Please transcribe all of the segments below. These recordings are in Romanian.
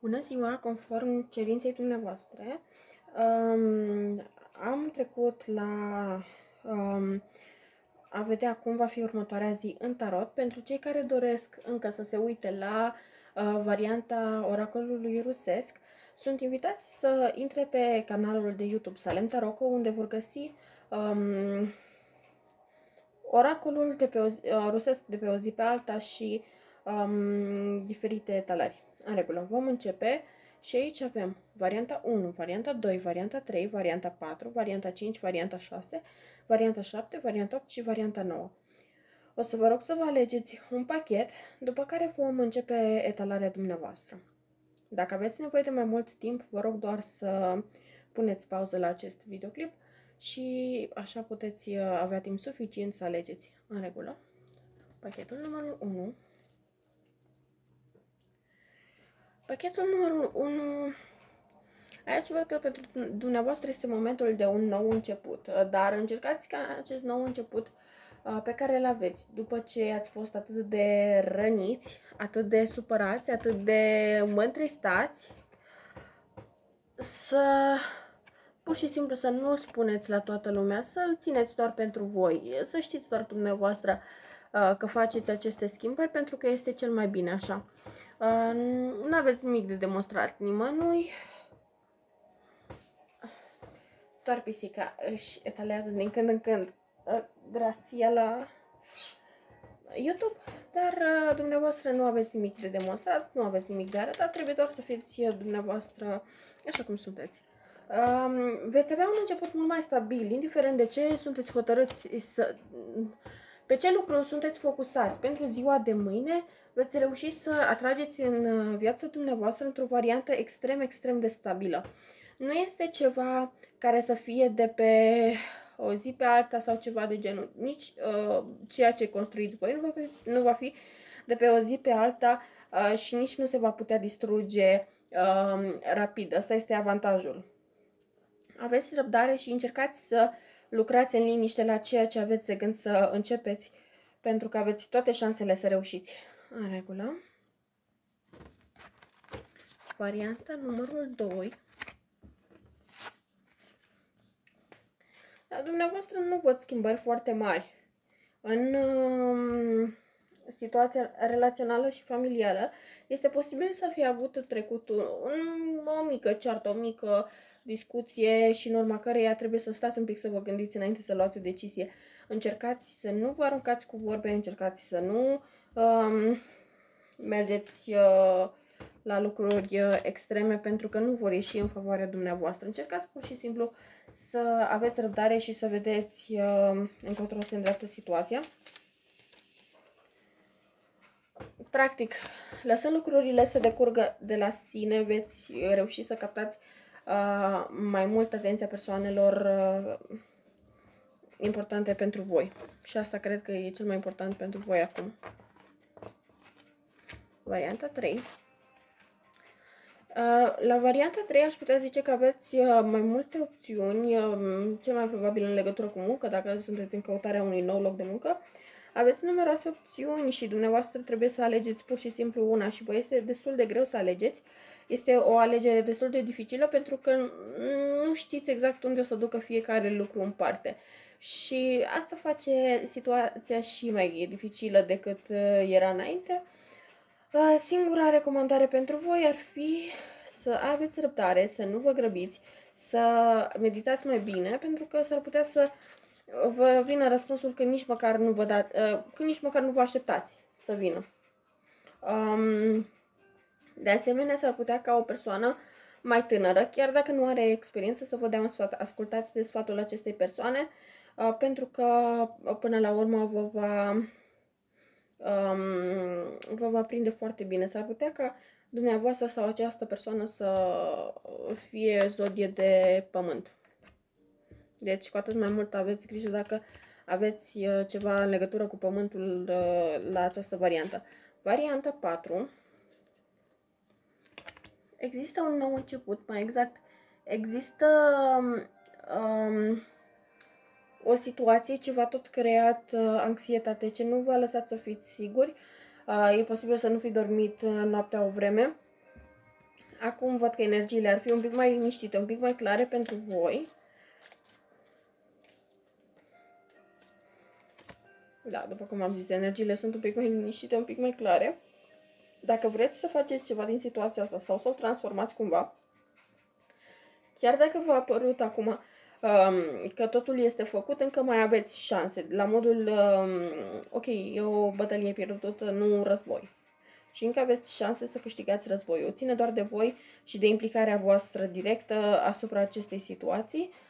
Bună ziua, conform cerinței dumneavoastră, um, am trecut la um, a vedea cum va fi următoarea zi în tarot. Pentru cei care doresc încă să se uite la uh, varianta oracolului rusesc, sunt invitați să intre pe canalul de YouTube Salem Taroco, unde vor găsi um, oracolul de pe o zi, uh, rusesc de pe o zi pe alta și um, diferite talari. În regulă, vom începe și aici avem varianta 1, varianta 2, varianta 3, varianta 4, varianta 5, varianta 6, varianta 7, varianta 8 și varianta 9. O să vă rog să vă alegeți un pachet, după care vom începe etalarea dumneavoastră. Dacă aveți nevoie de mai mult timp, vă rog doar să puneți pauză la acest videoclip și așa puteți uh, avea timp suficient să alegeți în regulă. Pachetul numărul 1 Pachetul numărul 1, aici văd că pentru dumneavoastră este momentul de un nou început, dar încercați ca acest nou început uh, pe care îl aveți după ce ați fost atât de răniți, atât de supărați, atât de mântristați, să pur și simplu să nu spuneți la toată lumea, să-l țineți doar pentru voi, să știți doar dumneavoastră uh, că faceți aceste schimbări pentru că este cel mai bine așa. Uh, nu aveți nimic de demonstrat nimănui. Doar pisica își etalează din când în când uh, grația la YouTube, dar uh, dumneavoastră nu aveți nimic de demonstrat, nu aveți nimic de arătat, trebuie doar să fiți dumneavoastră așa cum sunteți. Um, veți avea un început mult mai stabil, indiferent de ce sunteți hotărâți să... Pe ce lucruri sunteți focusați pentru ziua de mâine, veți reuși să atrageți în uh, viața dumneavoastră într-o variantă extrem, extrem de stabilă. Nu este ceva care să fie de pe o zi pe alta sau ceva de genul. Nici uh, ceea ce construiți voi nu va, fi, nu va fi de pe o zi pe alta uh, și nici nu se va putea distruge uh, rapid. Asta este avantajul. Aveți răbdare și încercați să lucrați în liniște la ceea ce aveți de gând să începeți, pentru că aveți toate șansele să reușiți. În regulă. Varianta numărul 2. Dar dumneavoastră nu văd schimbări foarte mari în uh, situația relațională și familială. Este posibil să fie avut trecutul în o mică ceartă, o mică discuție și în urma căreia trebuie să stați un pic să vă gândiți înainte să luați o decizie. Încercați să nu vă aruncați cu vorbe, încercați să nu um, mergeți uh, la lucruri uh, extreme pentru că nu vor ieși în favoarea dumneavoastră. Încercați pur și simplu să aveți răbdare și să vedeți uh, încotro se îndreaptă situația. Practic, lăsând lucrurile să decurgă de la sine, veți reuși să captați uh, mai mult atenția persoanelor uh, importante pentru voi. Și asta cred că e cel mai important pentru voi acum varianta 3. Uh, la varianta 3 aș putea zice că aveți uh, mai multe opțiuni, um, cel mai probabil în legătură cu muncă, dacă sunteți în căutarea unui nou loc de muncă. Aveți numeroase opțiuni și dumneavoastră trebuie să alegeți pur și simplu una și vă este destul de greu să alegeți. Este o alegere destul de dificilă pentru că nu știți exact unde o să ducă fiecare lucru în parte. Și asta face situația și mai dificilă decât uh, era înainte. Singura recomandare pentru voi ar fi să aveți răbdare, să nu vă grăbiți, să meditați mai bine, pentru că s-ar putea să vă vină răspunsul că nici măcar nu vă, dat, ă, că nici măcar nu vă așteptați să vină. De asemenea, s-ar putea ca o persoană mai tânără, chiar dacă nu are experiență, să vă dea un sfat. Ascultați de sfatul acestei persoane, ă, pentru că până la urmă vă va um, vă va prinde foarte bine. S-ar putea ca dumneavoastră sau această persoană să fie zodie de pământ. Deci cu atât mai mult aveți grijă dacă aveți uh, ceva în legătură cu pământul uh, la această variantă. Varianta 4. Există un nou început, mai exact. Există um, o situație ce v-a tot creat uh, anxietate, ce nu v-a lăsat să fiți siguri. Uh, e posibil să nu fi dormit uh, noaptea o vreme. Acum văd că energiile ar fi un pic mai liniștite, un pic mai clare pentru voi. Da, după cum am zis, energiile sunt un pic mai liniștite, un pic mai clare. Dacă vreți să faceți ceva din situația asta sau să o transformați cumva, chiar dacă v-a părut acum um, că totul este făcut, încă mai aveți șanse. La modul, um, ok, e o bătălie pierdută, nu un război. Și încă aveți șanse să câștigați războiul. Ține doar de voi și de implicarea voastră directă asupra acestei situații. Uh,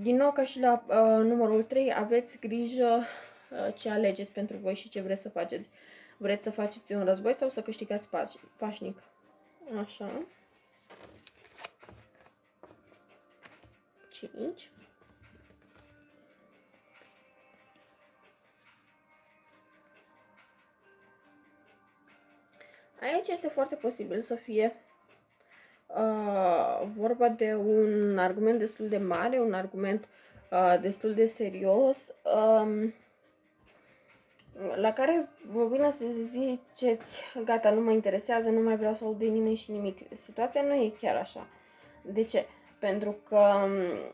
din nou, ca și la uh, numărul 3, aveți grijă uh, ce alegeți pentru voi și ce vreți să faceți. Vreți să faceți un război sau să câștigați paș pașnic? Așa. 5. Aici este foarte posibil să fie uh, vorba de un argument destul de mare, un argument uh, destul de serios, um, la care vă vine să ziceți, gata, nu mă interesează, nu mai vreau să aud de nimeni și nimic. Situația nu e chiar așa. De ce? Pentru că, um,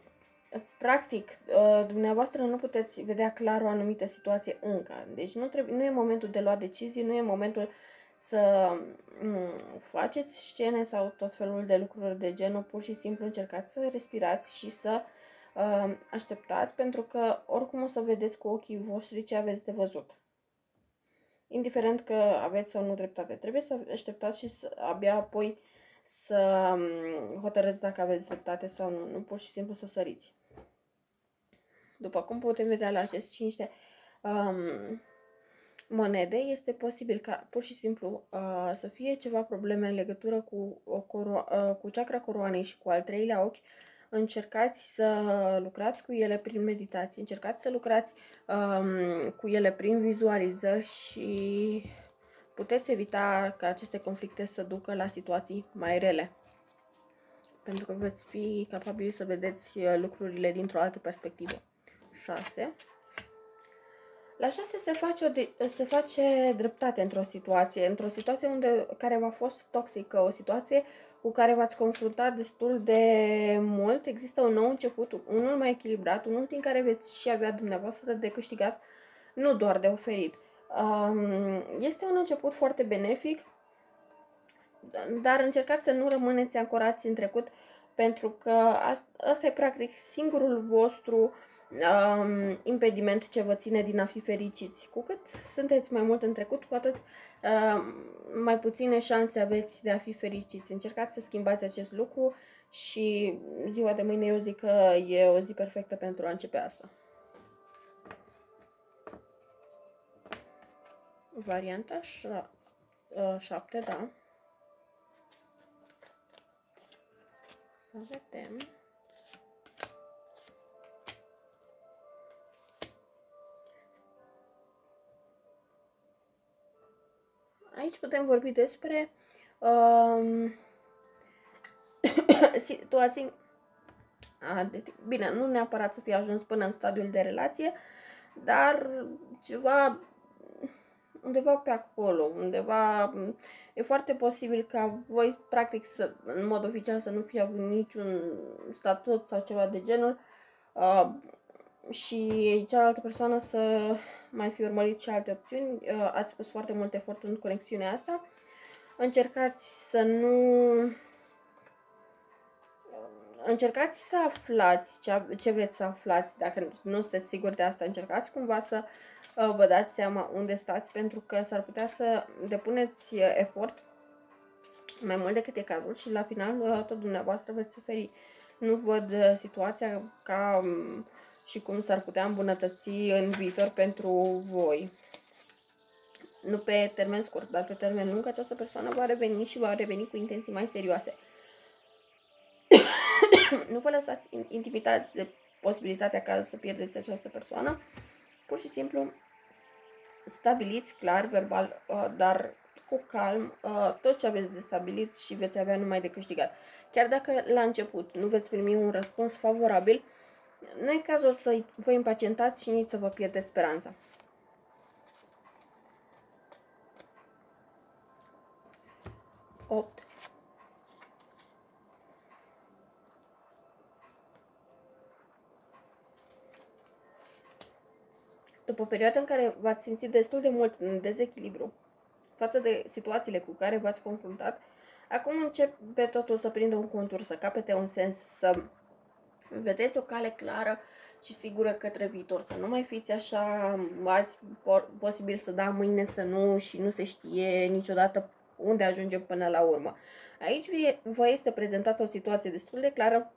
practic, uh, dumneavoastră nu puteți vedea clar o anumită situație încă. Deci nu, trebuie, nu e momentul de luat decizii, nu e momentul să mm, faceți scene sau tot felul de lucruri de genul, pur și simplu încercați să respirați și să uh, așteptați, pentru că oricum o să vedeți cu ochii voștri ce aveți de văzut. Indiferent că aveți sau nu dreptate, trebuie să așteptați și să, abia apoi să um, hotărâți dacă aveți dreptate sau nu, nu pur și simplu să săriți. După cum putem vedea la acest 5 de um, monede, este posibil ca pur și simplu uh, să fie ceva probleme în legătură cu, o coro- uh, cu chakra coroanei și cu al treilea ochi. Încercați să lucrați cu ele prin meditație, încercați să lucrați um, cu ele prin vizualizări și puteți evita ca aceste conflicte să ducă la situații mai rele. Pentru că veți fi capabili să vedeți uh, lucrurile dintr-o altă perspectivă. 6. La 6 se face, o de, se face dreptate într-o situație, într-o situație unde, care v-a fost toxică, o situație cu care v-ați confruntat destul de mult. Există un nou început, unul mai echilibrat, unul din care veți și avea dumneavoastră de câștigat, nu doar de oferit. Este un început foarte benefic, dar încercați să nu rămâneți ancorați în trecut, pentru că asta e practic singurul vostru um, impediment ce vă ține din a fi fericiți. Cu cât sunteți mai mult în trecut, cu atât um, mai puține șanse aveți de a fi fericiți. Încercați să schimbați acest lucru și ziua de mâine eu zic că e o zi perfectă pentru a începe asta. Varianta 7, uh, da. Să vedem. Aici putem vorbi despre um, situații Bine, nu neapărat să fie ajuns până în stadiul de relație, dar ceva undeva pe acolo, undeva e foarte posibil ca voi practic să, în mod oficial să nu fie avut niciun statut sau ceva de genul. Uh, și cealaltă persoană să mai fi urmărit și alte opțiuni. Uh, ați pus foarte mult efort în conexiunea asta. Încercați să nu... Încercați să aflați ce, ce vreți să aflați. Dacă nu sunteți siguri de asta, încercați cumva să uh, vă dați seama unde stați, pentru că s-ar putea să depuneți uh, efort mai mult decât e cazul și la final tot dumneavoastră veți suferi. Nu văd situația ca um, și cum s-ar putea îmbunătăți în viitor pentru voi. Nu pe termen scurt, dar pe termen lung, această persoană va reveni și va reveni cu intenții mai serioase. nu vă lăsați intimidați de posibilitatea ca să pierdeți această persoană. Pur și simplu stabiliți clar, verbal, uh, dar cu calm, uh, tot ce aveți de stabilit și veți avea numai de câștigat. Chiar dacă la început nu veți primi un răspuns favorabil, nu e cazul să vă impacientați și nici să vă pierdeți speranța. Opt. După o perioadă în care v-ați simțit destul de mult în dezechilibru față de situațiile cu care v-ați confruntat, acum începe totul să prindă un contur, să capete un sens, să vedeți o cale clară și sigură către viitor. Să nu mai fiți așa azi posibil să da, mâine să nu și nu se știe niciodată unde ajungem până la urmă. Aici vă este prezentată o situație destul de clară.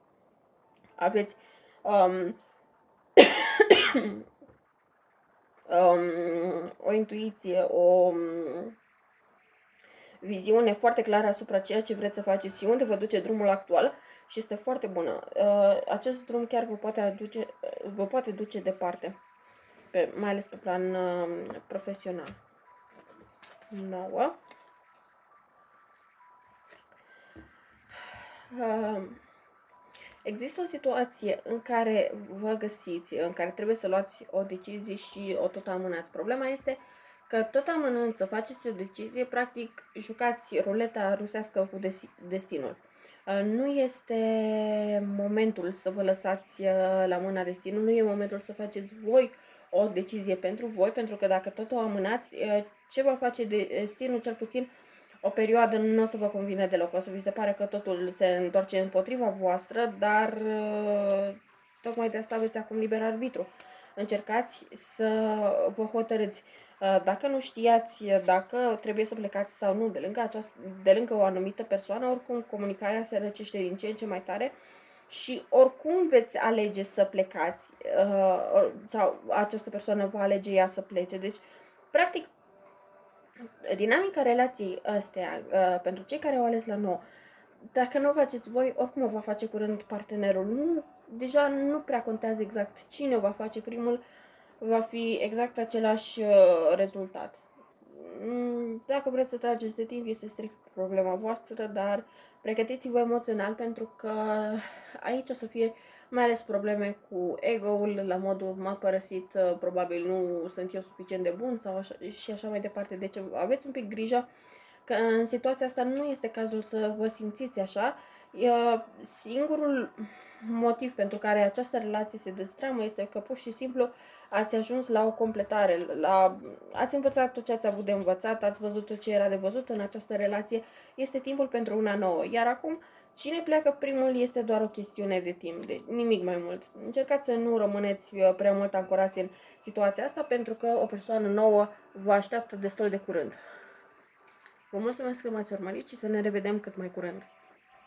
Aveți um, um, o intuiție, o um, viziune foarte clară asupra ceea ce vreți să faceți și unde vă duce drumul actual și este foarte bună. Uh, acest drum chiar vă poate, aduce, uh, vă poate duce departe, pe, mai ales pe plan uh, profesional. 9. Uh, există o situație în care vă găsiți, în care trebuie să luați o decizie și o tot amânați. Problema este că tot amânând să faceți o decizie, practic jucați ruleta rusească cu destinul. Uh, nu este momentul să vă lăsați uh, la mâna destinului, nu e momentul să faceți voi o decizie pentru voi, pentru că dacă tot o amânați, uh, ce va face destinul cel puțin o perioadă nu o să vă convine deloc, o să vi se pare că totul se întoarce împotriva voastră, dar tocmai de asta aveți acum liber arbitru. Încercați să vă hotărâți Uh, dacă nu știați dacă trebuie să plecați sau nu de lângă, aceast, de lângă o anumită persoană, oricum comunicarea se răcește din ce în ce mai tare și oricum veți alege să plecați uh, sau această persoană va alege ea să plece. Deci, practic, dinamica relației astea, uh, pentru cei care au ales la nou, dacă nu o faceți voi, oricum o va face curând partenerul. Nu, deja nu prea contează exact cine o va face primul, va fi exact același uh, rezultat. Mm, dacă vreți să trageți de timp, este strict problema voastră, dar pregătiți-vă emoțional pentru că aici o să fie mai ales probleme cu ego-ul, la modul m-a părăsit, uh, probabil nu sunt eu suficient de bun sau așa, și așa mai departe. Deci aveți un pic grijă că în situația asta nu este cazul să vă simțiți așa. Singurul motiv pentru care această relație se destramă este că pur și simplu ați ajuns la o completare, la, ați învățat tot ce ați avut de învățat, ați văzut tot ce era de văzut în această relație, este timpul pentru una nouă. Iar acum, cine pleacă primul este doar o chestiune de timp, de nimic mai mult. Încercați să nu rămâneți uh, prea mult ancorați în situația asta, pentru că o persoană nouă vă așteaptă destul de curând. Vă mulțumesc că m-ați urmărit și să ne revedem cât mai curând.